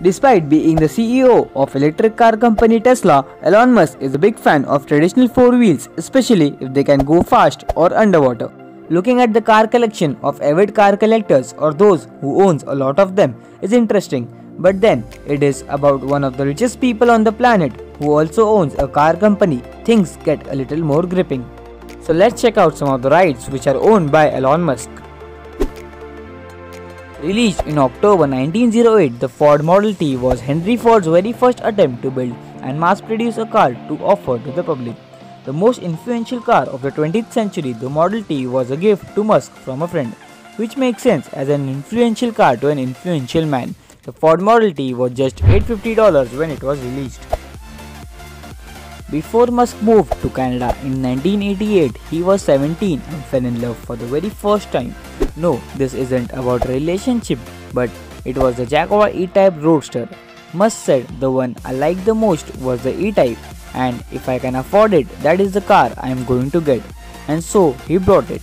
Despite being the CEO of electric car company Tesla, Elon Musk is a big fan of traditional four wheels, especially if they can go fast or underwater. Looking at the car collection of avid car collectors or those who owns a lot of them is interesting, but then it is about one of the richest people on the planet who also owns a car company. Things get a little more gripping. So let's check out some of the rides which are owned by Elon Musk. Released in October 1908, the Ford Model T was Henry Ford's very first attempt to build and mass produce a car to offer to the public. The most influential car of the 20th century, the Model T was a gift to Musk from a friend, which makes sense as an influential car to an influential man. The Ford Model T was just $850 when it was released. Before Musk moved to Canada in 1988, he was 17 and fell in love for the very first time. No, this isn't about relationship, but it was the Jaguar E-Type Roadster. Musk said the one I liked the most was the E-Type and if I can afford it, that is the car I am going to get. And so he brought it.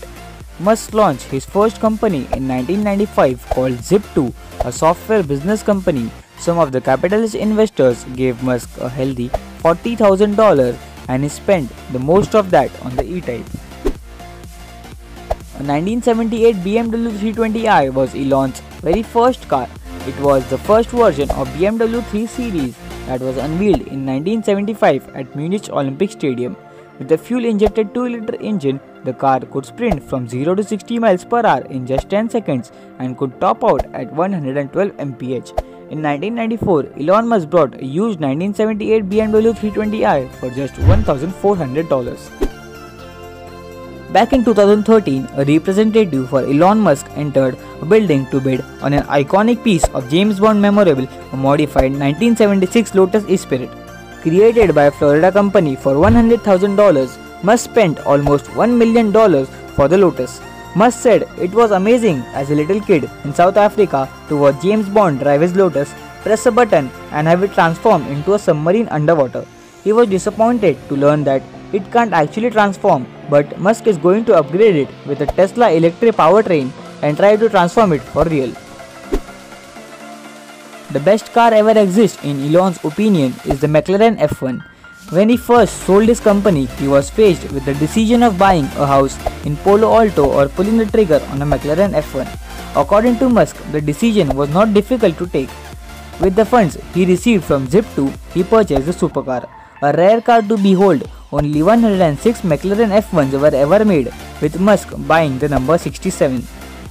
Musk launched his first company in 1995 called Zip2, a software business company. Some of the capitalist investors gave Musk a healthy $40,000 and he spent the most of that on the E-Type. A 1978 BMW 320i was Elon's very first car. It was the first version of BMW 3 Series that was unveiled in 1975 at Munich Olympic Stadium. With a fuel-injected 2-liter engine, the car could sprint from 0 to 60 miles per hour in just 10 seconds and could top out at 112 mph. In 1994, Elon Musk brought a used 1978 BMW 320i for just $1,400. Back in 2013, a representative for Elon Musk entered a building to bid on an iconic piece of James Bond memorable, a modified 1976 Lotus Esprit. Created by a Florida company for $100,000, Musk spent almost $1 million for the Lotus. Musk said it was amazing as a little kid in South Africa to watch James Bond drive his Lotus, press a button, and have it transform into a submarine underwater. He was disappointed to learn that it can't actually transform, but Musk is going to upgrade it with a Tesla electric powertrain and try to transform it for real. The best car ever exists in Elon's opinion is the McLaren F1. When he first sold his company, he was faced with the decision of buying a house in Palo Alto or pulling the trigger on a McLaren F1. According to Musk, the decision was not difficult to take. With the funds he received from Zip2, he purchased a supercar, a rare car to behold. Only 106 McLaren F1s were ever made, with Musk buying the number 67,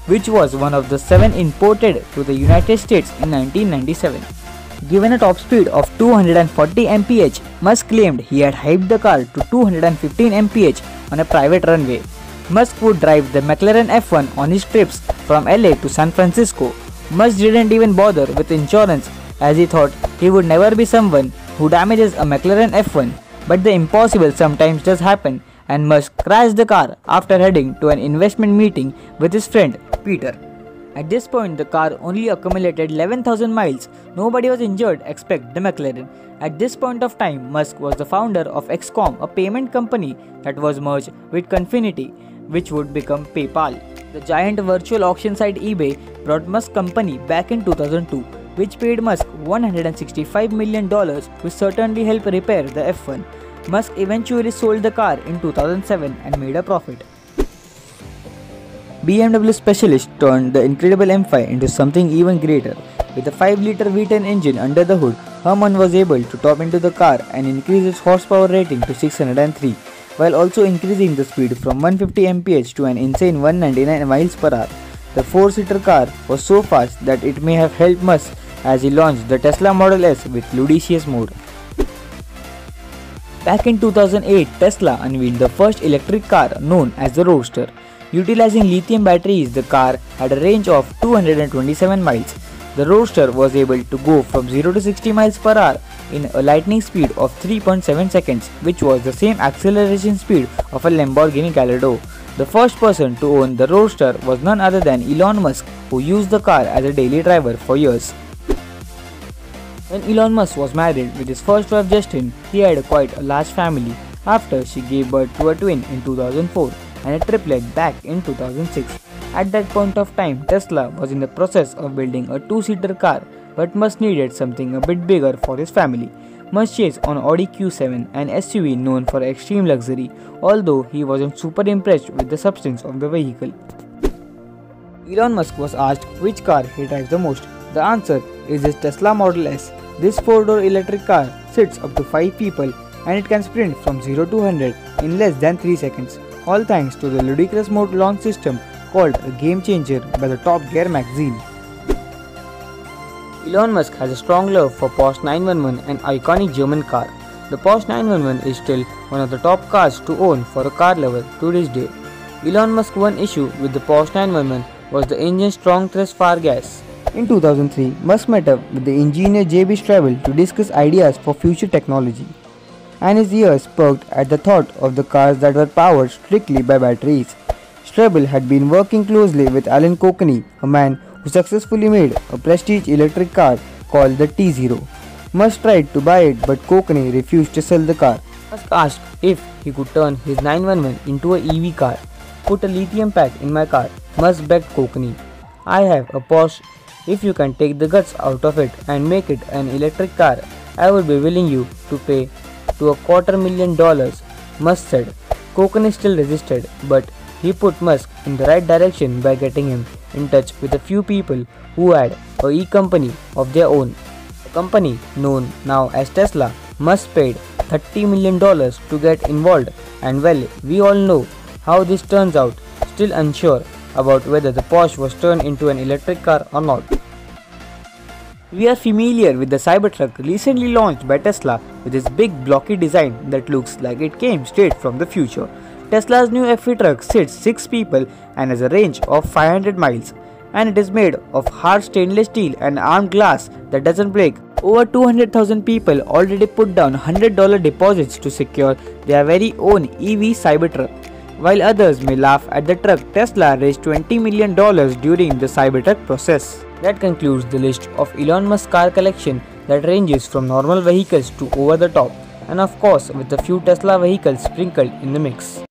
which was one of the seven imported to the United States in 1997. Given a top speed of 240 mph, Musk claimed he had hyped the car to 215 mph on a private runway. Musk would drive the McLaren F1 on his trips from LA to San Francisco. Musk didn't even bother with insurance as he thought he would never be someone who damages a McLaren F1. But the impossible sometimes does happen and Musk crashed the car after heading to an investment meeting with his friend Peter. At this point, the car only accumulated 11,000 miles. Nobody was injured except the McLaren. At this point of time, Musk was the founder of X.com, a payment company that was merged with Confinity, which would become PayPal. The giant virtual auction site eBay brought Musk company back in 2002, which paid Musk $165 million, which certainly helped repair the F1. Musk eventually sold the car in 2007 and made a profit. BMW specialist turned the incredible M5 into something even greater. With a 5-liter V10 engine under the hood, Hamann was able to top into the car and increase its horsepower rating to 603, while also increasing the speed from 150 mph to an insane 199 miles per hour. The 4-seater car was so fast that it may have helped Musk as he launched the Tesla Model S with Ludicrous mode. Back in 2008, Tesla unveiled the first electric car known as the Roadster. Utilizing lithium batteries, the car had a range of 227 miles. The Roadster was able to go from 0 to 60 miles per hour in a lightning speed of 3.7 seconds, which was the same acceleration speed of a Lamborghini Gallardo. The first person to own the Roadster was none other than Elon Musk, who used the car as a daily driver for years. When Elon Musk was married with his first wife Justine, he had quite a large family after she gave birth to a twin in 2004 and a triplet back in 2006. At that point of time, Tesla was in the process of building a two-seater car but Musk needed something a bit bigger for his family. Musk chased on Audi Q7, an SUV known for extreme luxury, although he wasn't super impressed with the substance of the vehicle. Elon Musk was asked which car he drives the most. The answer is his Tesla Model S. This 4-door electric car sits up to 5 people and it can sprint from 0 to 100 in less than 3 seconds, all thanks to the ludicrous mode launch system called a game changer by the Top Gear magazine. Elon Musk has a strong love for Porsche 911, an iconic German car. The Porsche 911 is still one of the top cars to own for a car lover to this day. Elon Musk's one issue with the Porsche 911 was the engine's strong thrust fire gas. In 2003, Musk met up with the engineer J.B. Straubel to discuss ideas for future technology. And his ears perked at the thought of the cars that were powered strictly by batteries. Straubel had been working closely with Alan Cocconi, a man who successfully made a prestige electric car called the T0. Musk tried to buy it but Cocconi refused to sell the car. Musk asked if he could turn his 911 into a EV car. Put a lithium pack in my car Musk begged Cockney. I have a Porsche. If you can take the guts out of it and make it an electric car, I would be willing you to pay to a quarter million dollars, Musk said. Cocconi still resisted, but he put Musk in the right direction by getting him in touch with a few people who had a e-company of their own. A company known now as Tesla, Musk paid $30 million to get involved and well, we all know how this turns out, still unsure about whether the Porsche was turned into an electric car or not. We are familiar with the Cybertruck recently launched by Tesla with its big blocky design that looks like it came straight from the future. Tesla's new FE truck sits 6 people and has a range of 500 miles and it is made of hard stainless steel and armed glass that doesn't break. Over 200,000 people already put down $100 deposits to secure their very own EV Cybertruck. While others may laugh at the truck, Tesla raised $20 million during the Cybertruck process. That concludes the list of Elon Musk's car collection that ranges from normal vehicles to over the top, and of course with a few Tesla vehicles sprinkled in the mix.